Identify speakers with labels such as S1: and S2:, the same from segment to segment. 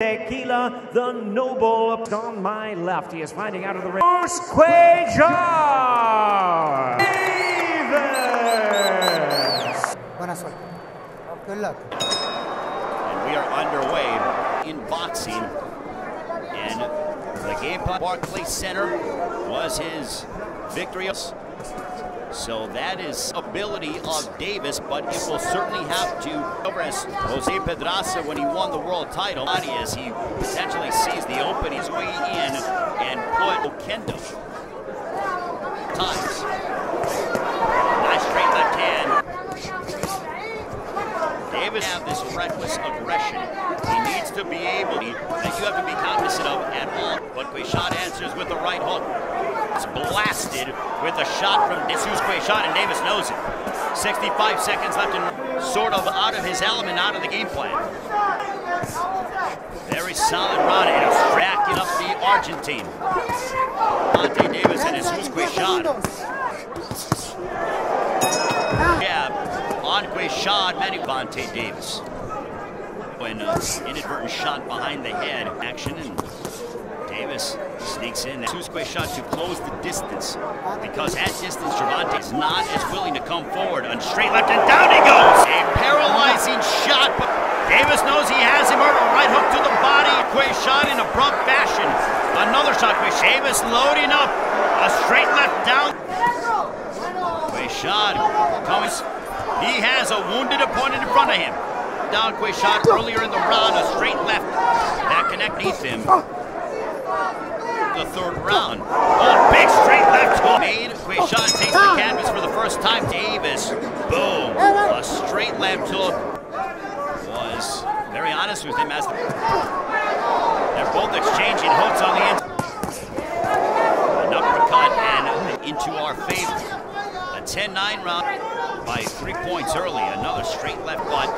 S1: Tequila, the noble on my left. He is finding out of the ring. Cuellar! Davis!
S2: Buena suerte. Oh, good luck.
S3: And we are underway in boxing. And the game plan Barclays Center was his victory. So that is ability of Davis, but it will certainly have to as Jose Pedraza when he won the world title. As he potentially sees the opening his way in and put Oquendo times. Nice straight left hand. Davis have this reckless aggression. He needs to be able to, that you have to be cognizant of at all. But Cuellar answers with the right hook. Blasted with a shot from Jesus Cuellar, and Davis knows it. 65 seconds left and sort of out of his element, out of the game plan. Very solid run and stacking up the Argentine. Monte Davis and Jesus Cuellar. Yeah, on Cuellar, Manny Vontae Davis. When uh, inadvertent shot behind the head action and Davis sneaks in. Susque shot to close the distance because at distance, Gervonta is not as willing to come forward. On straight left and down he goes. A paralyzing shot, but Davis knows he has him. A right hook to the body. Quay shot in abrupt fashion. Another shot. Quay Davis loading up. A straight left down. Quay shot coming. He has a wounded opponent in front of him. Down Quay shot earlier in the round. A straight left that connect beneath him the third round. Oh, big straight left hook made. Quashon oh, takes the canvas for the first time. Davis, boom. A straight left hook was very honest with him as the, they're both exchanging hooks on the end. An uppercut and into our favor. A 10-9 round by three points early. Another straight left butt.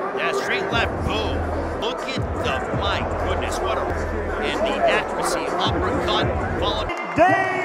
S3: pass, straight left, boom. Look at the, my goodness, what a, and the accuracy, uppercut, followed. Dave!